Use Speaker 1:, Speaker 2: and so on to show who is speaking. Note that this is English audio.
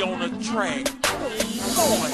Speaker 1: on the track. Going.